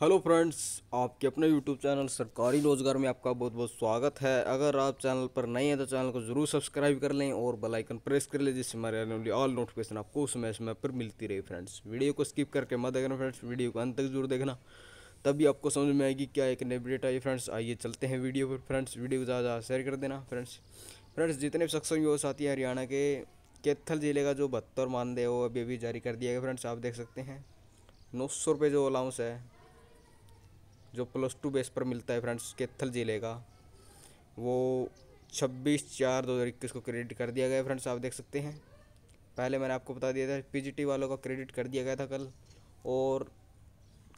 Hello friends, आपके अपने YouTube channel सरकारी रोज़गार में आपका बहुत बहुत स्वागत है। अगर आप चैनल पर नए हैं तो चैनल को ज़रूर सब्सक्राइब कर लें और बेल आइकन प्रेस कर लें जिससे हमारे आने वाली ऑल नोटिफिकेशन आपको समय समय पर मिलती रहे फ्रेंड्स। वीडियो को स्किप करके मत देखना फ्रेंड्स, वीडियो को अंत तक ज़रूर देखना। तभी आपको समझ में आएगी क्या एक नई अपडेट आई फ्रेंड्स। आइए चलते हैं वीडियो पर फ्रेंड्स, वीडियो को ज़्यादा शेयर कर देना फ्रेंड्स। फ्रेंड्स, जितने भी सक्षम युवा साथी हैं हरियाणा के, कैथल ज़िले का जो बहत्तर मानदेय वो अभी अभी जारी कर दिया गया फ्रेंड्स, आप देख सकते हैं। नौ सौ रुपये जो अलाउंस है जो प्लस टू बेस पर मिलता है फ्रेंड्स, कैथल ज़िले का, वो छब्बीस चार दो हज़ार इक्कीस को क्रेडिट कर दिया गया फ्रेंड्स, आप देख सकते हैं। पहले मैंने आपको बता दिया था, पीजीटी वालों का क्रेडिट कर दिया गया था कल, और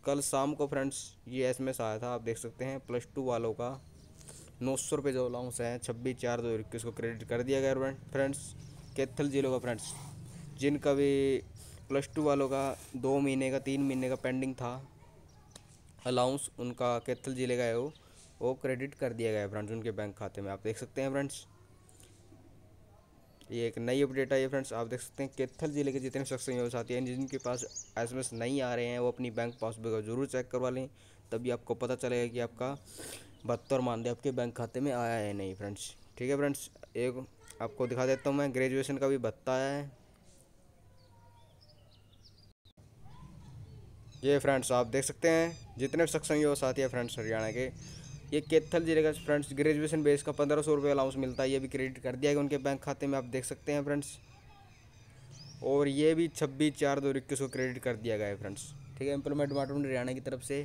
कल शाम को फ्रेंड्स ये एस में आया था, आप देख सकते हैं, प्लस टू वालों का नौ सौ रुपये जो अलाउंस है, छब्बीस चार दो हज़ार इक्कीस को क्रेडिट कर दिया गया फ्रेंड्स। कैथल जिलों का फ्रेंड्स, जिनका भी प्लस टू वालों का दो महीने का, तीन महीने का पेंडिंग था अलाउंस उनका कैथल ज़िले का है वो वो क्रेडिट कर दिया गया है फ्रेंड्स उनके बैंक खाते में। आप देख सकते हैं फ्रेंड्स। ये एक नई अपडेट आई है फ्रेंड्स। आप देख सकते हैं कैथल ज़िले के जितने शख्स हैं साथी हैं, जिनके पास एसएमएस नहीं आ रहे हैं, वो अपनी बैंक पासबुक ज़रूर चेक करवा लें, तभी आपको पता चलेगा कि आपका बहत्तर मानदेय आपके बैंक खाते में आया है नहीं, फ्रेंड्स। ठीक है फ्रेंड्स, एक आपको दिखा देता हूँ मैं। ग्रेजुएशन का भी भत्ता है। ये फ्रेंड्स आप देख सकते हैं, जितने भी सक्षम युवा साथी है फ्रेंड्स हरियाणा के। ये केथल ज़िले का फ्रेंड्स ग्रेजुएशन बेस का पंद्रह सौ रुपये अलाउंस मिलता है, ये भी क्रेडिट कर दिया गया उनके बैंक खाते में आप देख सकते हैं फ्रेंड्स। और ये भी छब्बीस चार दो इक्कीस को क्रेडिट कर दिया गया है फ्रेंड्स। ठीक है एम्प्लॉयमेंट डिपार्टमेंट हरियाणा की तरफ़ से।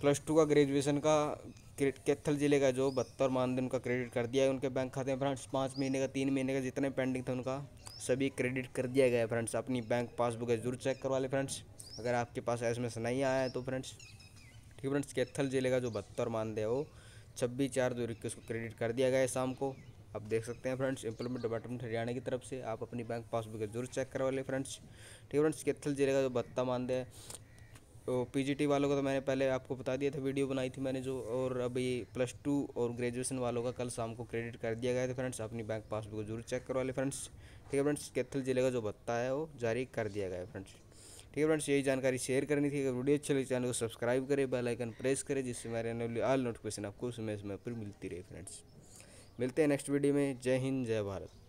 प्लस टू का ग्रेजुएशन का कैथल ज़िले का जो बहत्तर मानदेय उनका क्रेडिट कर दिया है उनके बैंक खाते में फ्रेंड्स। पाँच महीने का, तीन महीने का जितने पेंडिंग थे उनका, सभी क्रेडिट कर दिया गया है फ्रेंड्स। अपनी बैंक पासबुक है, ज़रूर चेक करवा ले फ्रेंड्स। अगर आपके पास एस में से नहीं आया है तो फ्रेंड्स ठीक फ्रेंड्स कैथल ज़िले का जो बहत्तर मानदेय हो, छब्बीस चार दो इक्कीस को क्रेडिट कर दिया गया है शाम को। आप देख सकते हैं फ्रेंड्स एम्प्लॉयमेंट डिपार्टमेंट हरियाणा की तरफ़ से आप अपनी बैंक पासबुक ज़रूर चेक करवा लें फ्रेंड्स ठीक है फ्रेंड्स कैथल ज़िले का जो भत्ता मानदेय तो पीजीटी वालों का तो मैंने पहले आपको बता दिया था वीडियो बनाई थी मैंने जो, और अभी प्लस टू और ग्रेजुएशन वालों का कल शाम को क्रेडिट कर दिया गया था फ्रेंड्स अपनी बैंक पासबुक ज़रूर चेक करवा लें फ्रेंड्स ठीक है फ्रेंड्स कैथल ज़िले का जो भत्ता है वो जारी कर दिया गया है फ्रेंड्स ठीक है फ्रेंड्स यही जानकारी शेयर करनी थी। अगर वीडियो अच्छी लगी चैनल को सब्सक्राइब करें बेल आइकन प्रेस करें, जिससे हमारे ऑल नोटिफिकेशन आपको समय समय पर मिलती रहे फ्रेंड्स मिलते हैं नेक्स्ट वीडियो में। जय हिंद, जय भारत।